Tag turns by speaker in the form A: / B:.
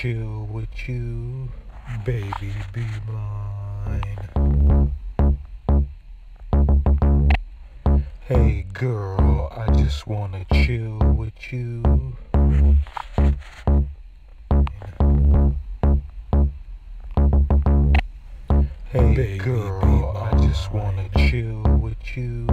A: chill with you.
B: Baby, be mine.
A: Hey girl, I just wanna chill with you. Hey
B: Baby,
A: girl, I just wanna chill with you.